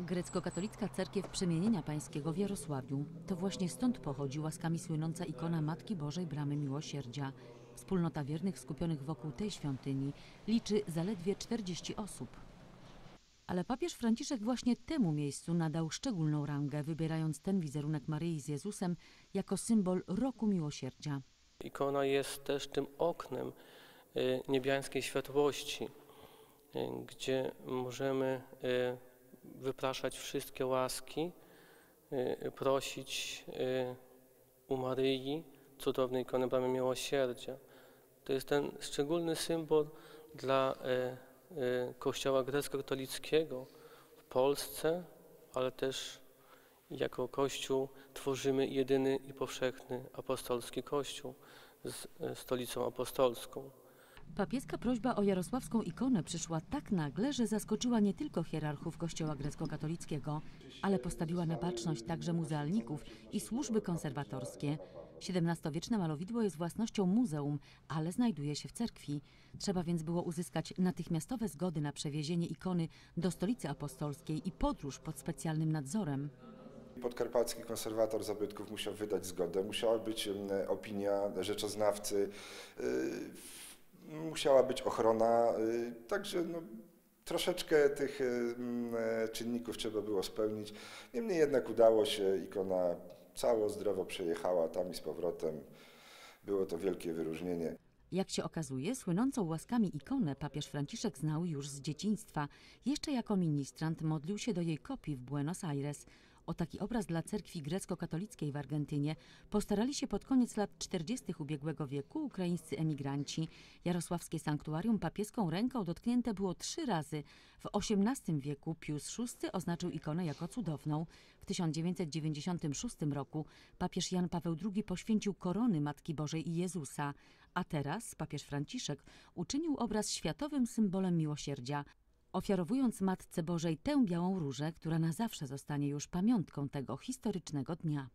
Grecko-katolicka cerkiew Przemienienia Pańskiego w Jarosławiu to właśnie stąd pochodzi łaskami słynąca ikona Matki Bożej Bramy Miłosierdzia. Wspólnota wiernych skupionych wokół tej świątyni liczy zaledwie 40 osób. Ale papież Franciszek właśnie temu miejscu nadał szczególną rangę, wybierając ten wizerunek Maryi z Jezusem jako symbol roku miłosierdzia. Ikona jest też tym oknem y, niebiańskiej światłości, y, gdzie możemy y, wypraszać wszystkie łaski, y, prosić y, u Maryi, cudownej ikony Bramy Miłosierdzia. To jest ten szczególny symbol dla y, Kościoła grecko-katolickiego w Polsce, ale też jako Kościół tworzymy jedyny i powszechny apostolski Kościół z stolicą apostolską. Papieska prośba o jarosławską ikonę przyszła tak nagle, że zaskoczyła nie tylko hierarchów Kościoła grecko-katolickiego, ale postawiła na baczność także muzealników i służby konserwatorskie. XVII-wieczne malowidło jest własnością muzeum, ale znajduje się w cerkwi. Trzeba więc było uzyskać natychmiastowe zgody na przewiezienie ikony do stolicy apostolskiej i podróż pod specjalnym nadzorem. Podkarpacki konserwator zabytków musiał wydać zgodę, musiała być opinia rzeczoznawcy, y, musiała być ochrona, y, także no, troszeczkę tych em, czynników trzeba było spełnić. Niemniej jednak udało się, ikona cało zdrowo przejechała tam i z powrotem. Było to wielkie wyróżnienie. Jak się okazuje, słynącą łaskami ikonę papież Franciszek znał już z dzieciństwa. Jeszcze jako ministrant modlił się do jej kopii w Buenos Aires. O taki obraz dla cerkwi grecko-katolickiej w Argentynie postarali się pod koniec lat 40. ubiegłego wieku ukraińscy emigranci. Jarosławskie sanktuarium papieską ręką dotknięte było trzy razy. W XVIII wieku Pius VI oznaczył ikonę jako cudowną. W 1996 roku papież Jan Paweł II poświęcił korony Matki Bożej i Jezusa, a teraz papież Franciszek uczynił obraz światowym symbolem miłosierdzia, ofiarowując Matce Bożej tę białą różę, która na zawsze zostanie już pamiątką tego historycznego dnia.